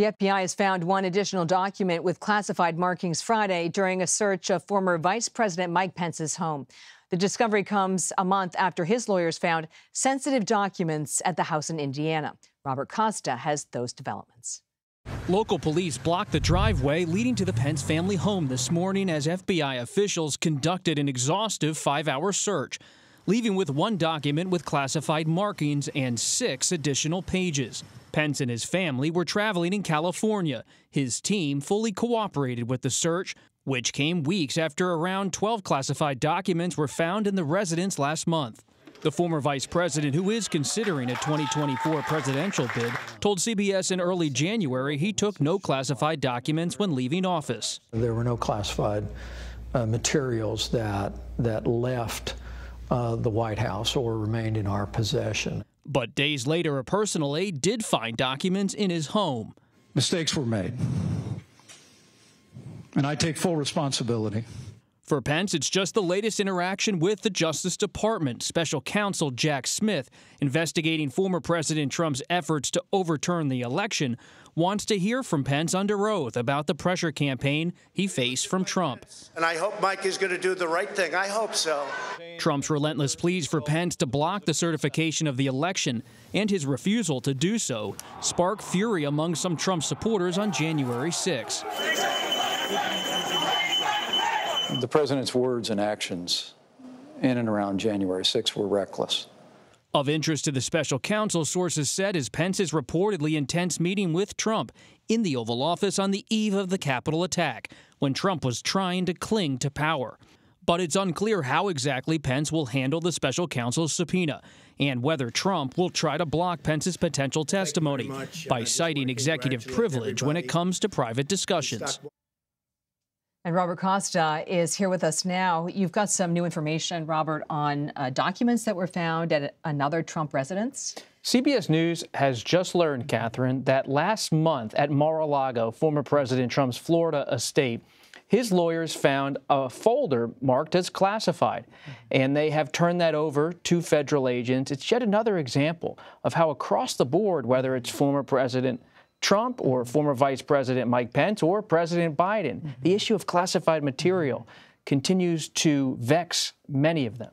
The FBI has found one additional document with classified markings Friday during a search of former Vice President Mike Pence's home. The discovery comes a month after his lawyers found sensitive documents at the house in Indiana. Robert Costa has those developments. Local police blocked the driveway leading to the Pence family home this morning as FBI officials conducted an exhaustive five hour search, leaving with one document with classified markings and six additional pages. Pence and his family were traveling in California. His team fully cooperated with the search, which came weeks after around 12 classified documents were found in the residence last month. The former vice president, who is considering a 2024 presidential bid, told CBS in early January he took no classified documents when leaving office. There were no classified uh, materials that, that left uh, the White House or remained in our possession. But days later, a personal aide did find documents in his home. Mistakes were made. And I take full responsibility. For Pence, it's just the latest interaction with the Justice Department. Special counsel Jack Smith, investigating former President Trump's efforts to overturn the election, wants to hear from Pence under oath about the pressure campaign he faced from Trump. And I hope Mike is going to do the right thing. I hope so. Trump's relentless pleas for Pence to block the certification of the election and his refusal to do so sparked fury among some Trump supporters on January 6. The president's words and actions in and around January 6 were reckless. Of interest to the special counsel, sources said is Pence's reportedly intense meeting with Trump in the Oval Office on the eve of the Capitol attack, when Trump was trying to cling to power. But it's unclear how exactly Pence will handle the special counsel's subpoena and whether Trump will try to block Pence's potential testimony by citing executive privilege when it comes to private discussions. And Robert Costa is here with us now. You've got some new information, Robert, on uh, documents that were found at another Trump residence. CBS News has just learned, Catherine, that last month at Mar a Lago, former President Trump's Florida estate, his lawyers found a folder marked as classified, and they have turned that over to federal agents. It's yet another example of how, across the board, whether it's former President Trump or former Vice President Mike Pence or President Biden. Mm -hmm. The issue of classified material continues to vex many of them.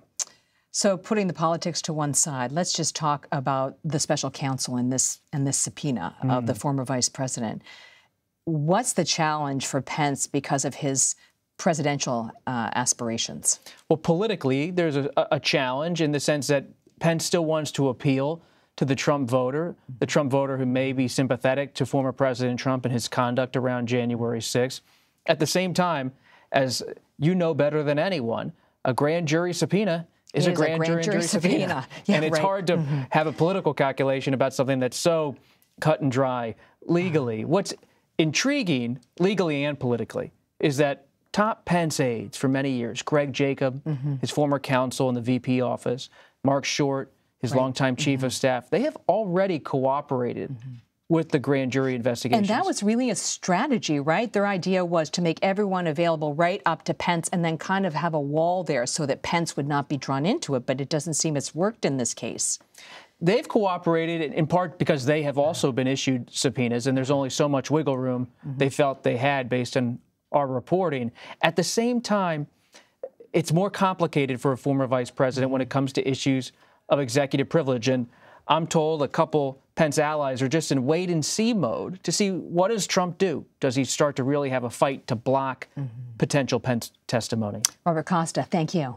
So, putting the politics to one side, let's just talk about the special counsel in this in this subpoena mm. of the mm. former vice president. What's the challenge for Pence because of his presidential uh, aspirations? Well, politically, there's a, a challenge in the sense that Pence still wants to appeal to the Trump voter, the Trump voter who may be sympathetic to former President Trump and his conduct around January 6th. At the same time, as you know better than anyone, a grand jury subpoena is, a, grand a grand, jury, jury subpoena. subpoena. Yeah, and it's right. hard to mm-hmm. have a political calculation about something that's so cut and dry legally. What's intriguing, legally and politically, is that top Pence aides for many years, Greg Jacob, mm-hmm. his former counsel in the VP office, Marc Short, his right. longtime chief mm-hmm. of staff, they have already cooperated mm-hmm. with the grand jury investigation. And that was really a strategy, right? Their idea was to make everyone available right up to Pence and then kind of have a wall there so that Pence would not be drawn into it. But it doesn't seem it's worked in this case. They've cooperated in part because they have also been issued subpoenas, and there's only so much wiggle room mm-hmm. they felt they had based on our reporting. At the same time, it's more complicated for a former vice president when it comes to issues of executive privilege. And I'm told a couple Pence allies are just in wait and see mode to see what does Trump do? Does he start to really have a fight to block mm-hmm. potential Pence testimony? Robert Costa, thank you.